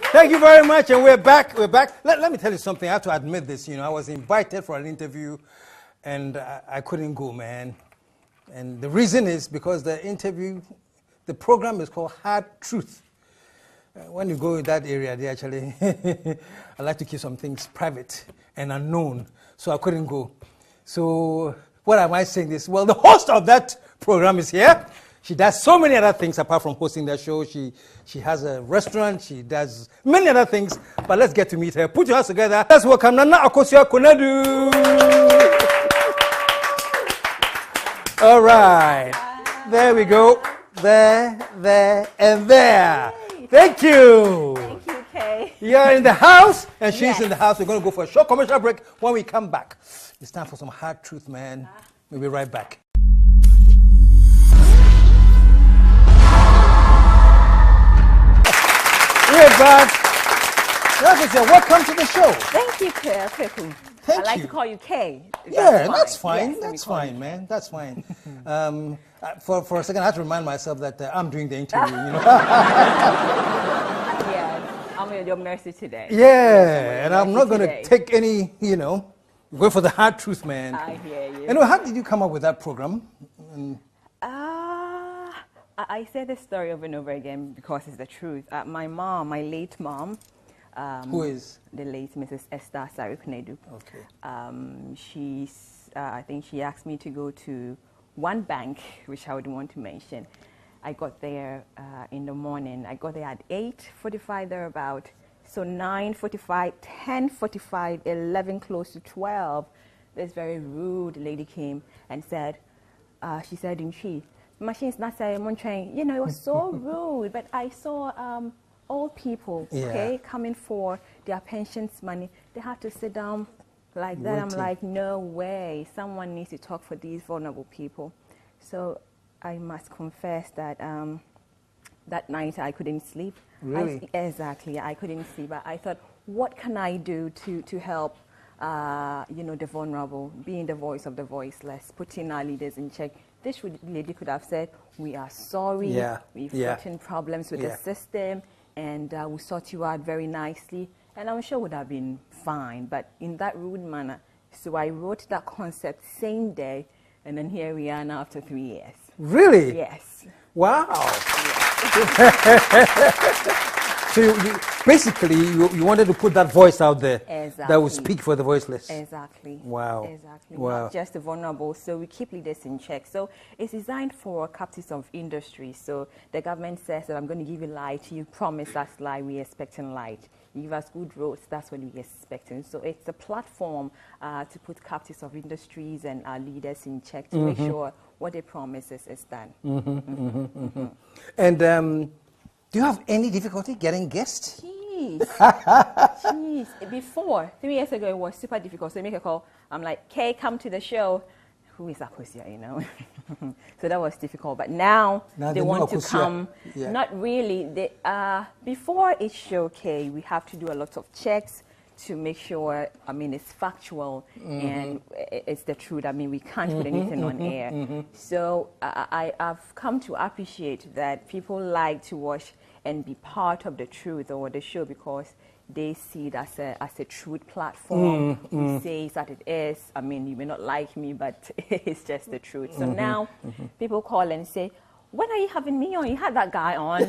Thank you very much, and we're back. We're back. Let, let me tell you something. I have to admit this. You know, I was invited for an interview, and I, I couldn't go, man. And the reason is because the interview, the program is called Hard Truth. Uh, when you go in that area, they actually, I like to keep some things private and unknown, so I couldn't go. So, what am I saying this? Well, the host of that program is here. She does so many other things apart from hosting the show. She, she has a restaurant, she does many other things. But let's get to meet her. Put your hands together. Let's welcome Nana Akosua Konadu. All right. There we go. There, there, and there. Thank you. Thank you, Kay. You're in the house, and she's Yes. in the house. We're going to go for a short commercial break. When we come back, it's time for some hard truth, man. We'll be right back. We're back. Rafael, welcome to the show. Thank you, Kay. Kweku. Thank I like you. to call you Kay. Yeah, that's fine. Yes, that's you. fine, man. That's fine. um, uh, for, for a second, I had to remind myself that uh, I'm doing the interview, you know? Yes, I'm at your mercy today. yeah, and I'm not going to take any, you know, go for the hard truth, man. I hear you. Anyway, how did you come up with that program? Ah, I, I say this story over and over again because it's the truth. Uh, my mom, my late mom, um, Who is? the late Mrs. Esther Sarikunedu. Okay. Um, she's, uh, I think she asked me to go to one bank, which I would want to mention. I got there uh, in the morning. I got there at 8.45 thereabout. So 9.45, 10.45, 11, close to 12. This very rude lady came and said, uh, she said in she, machine's not saying one train. You know, it was so rude, but I saw um, old people, Yeah. okay, coming for their pensions money. They had to sit down like that. I'm like, no way. Someone needs to talk for these vulnerable people. So I must confess that um, that night I couldn't sleep. I- Really? exactly. I couldn't sleep. I, I thought, what can I do to, to help, uh, you know, the vulnerable, being the voice of the voiceless, putting our leaders in check. This would, lady could have said, we are sorry. Yeah, We've yeah. gotten problems with Yeah. the system, and uh, we'll sort you out very nicely. And I'm sure would have been fine, but in that rude manner. So I wrote that concept same day, and then here we are now after three years. Really? Yes. Wow. so you, you, basically, you, you wanted to put that voice out there that would speak for the voiceless. Exactly. Wow. Exactly. Wow. Not just the vulnerable. So we keep leaders in check. So it's designed for captives of industry. So the government says that I'm going to give you light. You promise us light. We're expecting light. You give us good roads. That's what we're expecting. So it's a platform uh, to put captives of industries and our leaders in check to Mm-hmm. make sure what they promise is, is done. And um, do you have any difficulty getting guests? Jeez. Jeez. Before, three years ago, it was super difficult. So you make a call. I'm like, Kay, come to the show. Who is Akosua, you know? so that was difficult. But now, Now they they want to come. Yeah. Not really. They, uh, before each show, Kay, we have to do a lot of checks to make sure, I mean, it's factual mm-hmm. and it's the truth. I mean, we can't put mm-hmm, anything on mm-hmm, air. So I, I, I've come to appreciate that people like to watch and be part of the truth or the show because they see it as a, as a truth platform. We say it that it is. I mean, you may not like me, but it's just the truth. So now people call and say, when are you having me on? You had that guy on.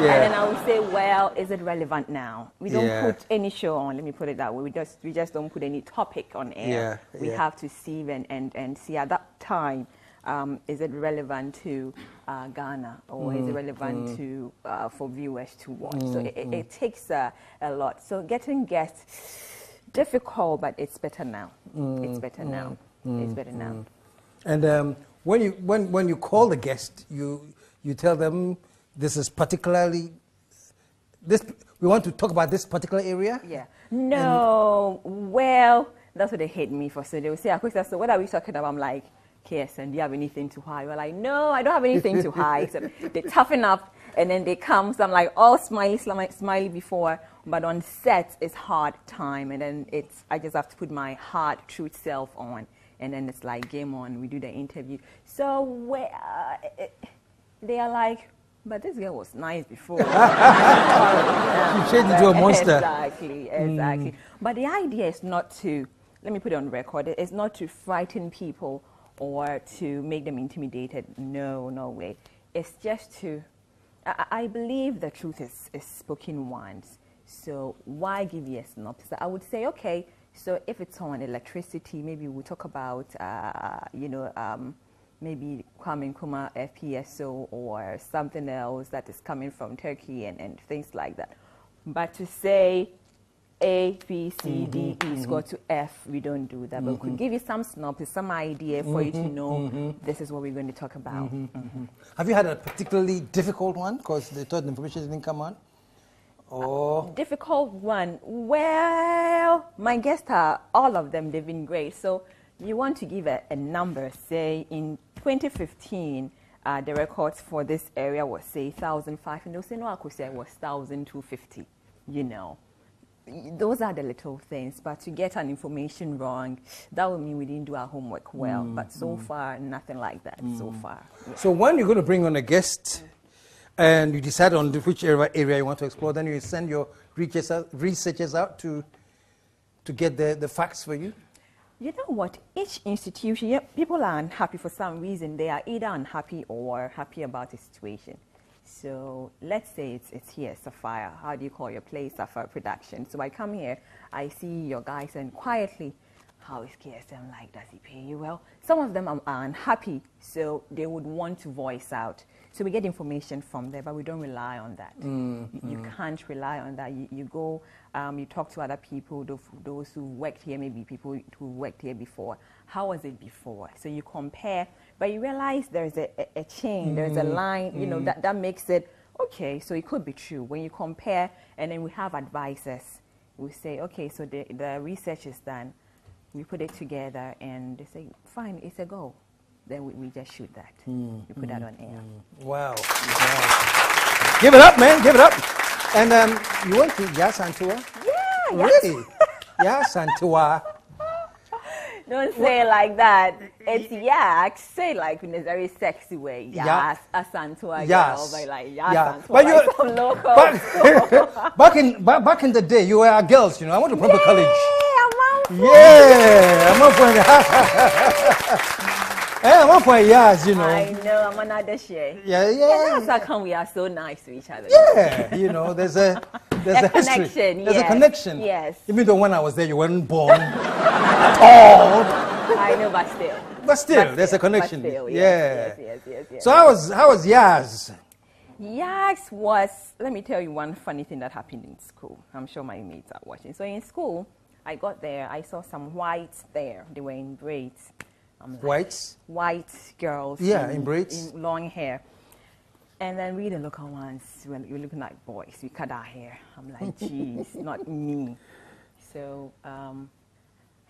And then I would say, well, is it relevant now? We don't Yeah. put any show on. Let me put it that way. We just we just don't put any topic on air. Yeah, we yeah. have to see and, and, and see at that time. Um, is it relevant to uh, Ghana or Mm, is it relevant to uh, for viewers to watch? so it, mm. it, it takes uh, a lot. So getting guests difficult, but it's better now. Mm, it's better now. It's better now. And um, when, you, when, when you call the guest, you, you tell them this is particularly, this, we want to talk about this particular area? Yeah. No. Well, that's what they hate me for. So they will say, Akosua, so what are we talking about? I'm like, KSM, do you have anything to hide? We're like, no, I don't have anything to hide. So they toughen up and then they come. So I'm like, all smiley, smiley, smiley before. But on set, it's hard time. And then it's, I just have to put my hard, truth self on. And then it's like, game on. We do the interview. So where, uh, they are like, but this girl was nice before. you changed into a monster. Exactly, exactly. Mm. But the idea is not to, let me put it on record, it's not to frighten people or to make them intimidated. No, no way. It's just to, I, I believe the truth is, is spoken once. So why give you a synopsis? I would say, okay, so if it's on electricity, maybe we'll talk about, uh, you know, um, maybe Kwame Nkrumah FPSO or something else that is coming from Turkey and, and things like that. But to say A, B, C, D, E, mm-hmm. score to F, we don't do that. Mm-hmm. But we could mm-hmm. give you some synopsis, some idea for you to mm-hmm, know mm-hmm. this is what we're going to talk about. Have you had a particularly difficult one because the third information didn't come on? Oh. difficult one. Well, my guests are all of them. They've been great. So you want to give a, a number. Say in 2015, uh, the records for this area was say 1,005, and they'll say no, I could say it was 1,250. You know, those are the little things. But to get an information wrong, that would mean we didn't do our homework well. Mm, but so mm. far, nothing like that. Mm. So far. Yeah. So when you're going to bring on a guest and you decide on which area, you want to explore, then you send your researchers out to, to get the, the facts for you? You know what? Each institution, people are unhappy for some reason. They are either unhappy or happy about the situation. So let's say it's, it's here, Sapphire. How do you call your place? Sapphire Production. So I come here, I see your guys, and quietly, how is KSM like? Does he pay you well? Some of them are unhappy, so they would want to voice out. So we get information from there, but we don't rely on that. Mm, you, mm. can't rely on that. You, you go, um, you talk to other people, those, those who worked here, maybe people who worked here before. How was it before? So you compare, but you realize there's a, a, a chain, mm, there's a line, you know, mm. that, that makes it, okay, so it could be true. When you compare, and then we have advisors, we say, okay, so the, the research is done. We put it together, and they say, fine, it's a go then we, we just shoot that. Mm, we put mm, that on air. Mm. Wow. wow. Give it up, man. Give it up. And um, you went to Yaa Asantewaa? Yeah. Really? Yaa Asantewaa. Don't say it like that. It's yak. Say it like in a very sexy way. Yes, a Santua yes. girl, but like yes, yeah. But you, like some local. But, back in back, back in the day, you were girls. You know, I went to proper yeah, college. Yeah, I'm up Eh, one point years, you know. I know, I'm another share. Yeah, yeah. yeah that's how come we are so nice to each other. Yeah, you know, there's a there's a, a connection. There's yes. a connection. Yes. Even though when I was there, you weren't born at all. I know, but still. But still, but there's still, a connection. Still, yes, yeah. Yes, yes, yes, yes. So how was how was Yaz? Yaz was. Let me tell you one funny thing that happened in school. I'm sure my mates are watching. So in school, I got there. I saw some whites there. They were in braids. I'm like, white? White girls. Yeah, in, in braids. In long hair. And then we the local ones, when we're looking like boys, we cut our hair. I'm like, geez, not me. So um,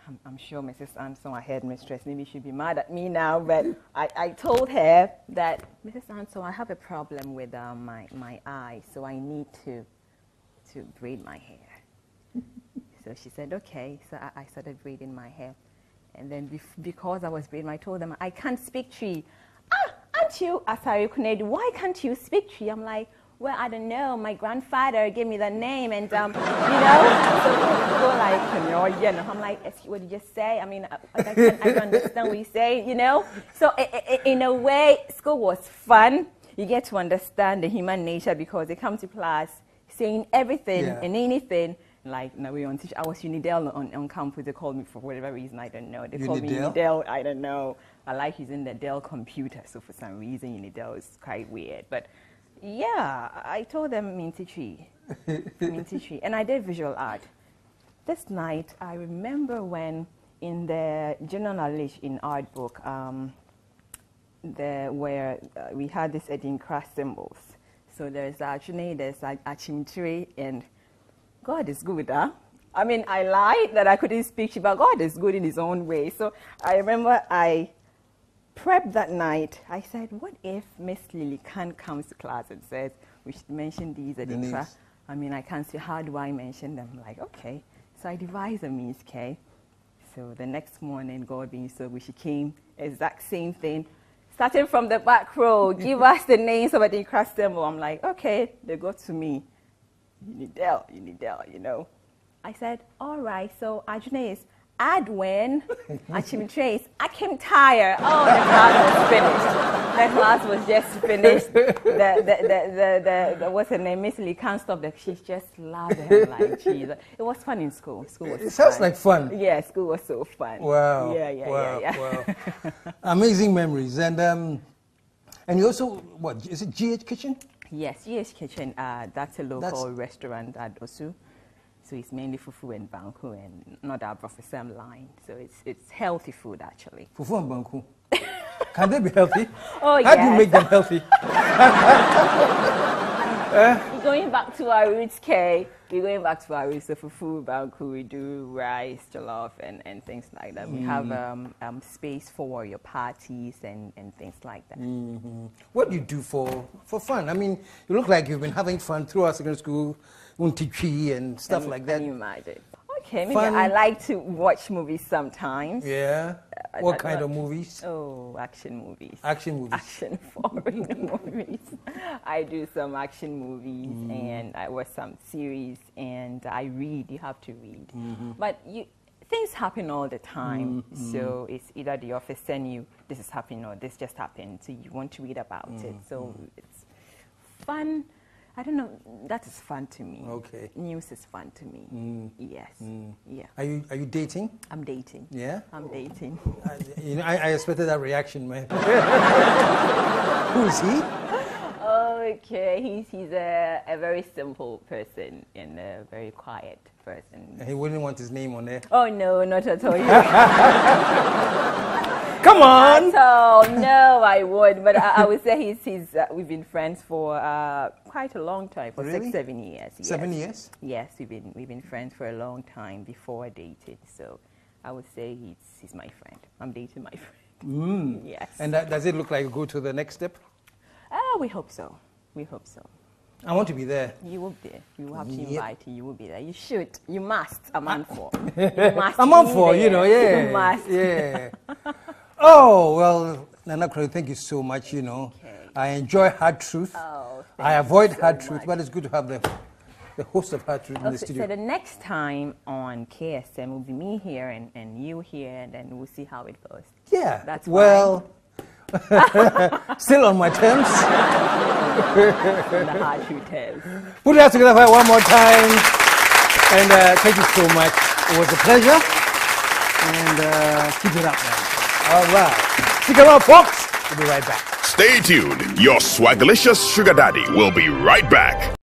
I'm, I'm, sure Mrs. Anson, our headmistress, maybe she'd be mad at me now, but I, I told her that, Mrs. Anson, I have a problem with um, my, my eye, so I need to, to braid my hair. So she said, okay. So I, I started braiding my hair. And then because I was braiding, I told them, I can't speak Twi. Ah, aren't you Asare Konadu? Why can't you speak Twi? I'm like, well, I don't know. My grandfather gave me the name, and um, you know, so people like, you know. I'm like, what did you say? I mean, I, I, can, I don't understand what you say, you know. So in a way, school was fun. You get to understand the human nature because they come to class saying everything yeah. and anything like now we on teach. I was Unidel on, on campus. They called me for whatever reason I don't know. They Unidel? called me Unidel. I don't know. I like using the Dell computer, so for some reason Unidel is quite weird. But yeah, I told them Minty Tree, Minty Tree, and I did visual art. This night, I remember when in the general knowledge in art book, um, the, where uh, we had this Adinkra symbols. So there's actually there's a, a chimchiri and God is good, huh? I mean, I lied that I couldn't speak but God is good in his own way. So I remember I prepped that night. I said, what if Miss Lily Khan comes to class and says, we should mention these I mean, I can't see, how do I mention them? I'm like, okay. So I devised a means, okay? So the next morning, God being so good, she came, exact same thing, starting from the back row, give us the names of the customer. I'm like, okay, they go to me. You need Dell, you need Dell, you know. I said, all right, so Ajane is Adwin, Achimtrace, Akim Tire. Oh, the class was finished. The class was just finished. The, the, the, the, the, the what's her name? Miss Lee can't stop. The, she's just laughing like Jesus. It was fun in school. School was It sounds like fun. Yeah, school was so fun. Wow. Yeah, yeah, wow, yeah, yeah. Wow. Amazing memories. And um, and you also what is it GH Kitchen? Yes, GH Kitchen, uh, that's a local That's- restaurant at Osu. So it's mainly fufu and banku and not our Professor line. So it's, it's healthy food actually. Fufu and banku. Can they be healthy? Oh, How do you make them healthy? We're going back to our roots, Kay. We're going back to our roots. So fufu, banku, we do rice, jollof, and, and things like that. We have um, um, space for your parties and, and things like that. What do you do for for fun? I mean, you look like you've been having fun throughout secondary school, untichi and stuff Can- like that. Can you imagine? Okay, maybe Fun. I like to watch movies sometimes. Yeah. What I kind of movies? Oh, action movies. Action movies. Action foreign movies. I do some action movies Mm. and I watch some series and I read. You have to read, Mm-hmm. but you things happen all the time. Mm-hmm. So it's either the office send you this is happening or this just happened. So you want to read about it. So Mm-hmm. it's fun. I don't know. That is fun to me. Okay. News is fun to me. Mm. Yes. Yeah. Are you are you dating? I'm dating. Yeah. I'm dating. I, you know, I, I expected that reaction, man. Who is he? Okay, he's, he's a, a very simple person and a very quiet person. He wouldn't want his name on there. Oh no, not at all. Come on. at all. No, I would. But I, I would say he's, he's uh, we've been friends for uh, quite a long time, for Really? six, seven years. Yes. Seven years? Yes, we've been we've been friends for a long time before dating. So I would say he's he's my friend. I'm dating my friend. Mm. Yes. And that, does it look like go to the next step? We hope so. We hope so. I want to be there. You will be. You will have to invite. You will be there. You should. You must. A man for. You must I'm on for, you know, yeah. You must. Yeah. oh, well, Nana Crow, thank you so much, you know. Okay. I enjoy hard truth. Oh, I avoid so hard truth, but it's good to have the, the host of hard truth in the studio. so the next time on KSM will be me here and, and you here, and then we'll see how it goes. yeah. That's well, still on my terms. The hard truth. Put it out together for one more time. And uh, thank you so much. It was a pleasure. And uh, keep it up, man. All right. Stick around, folks. We'll be right back. Stay tuned. Your swagalicious sugar daddy will be right back.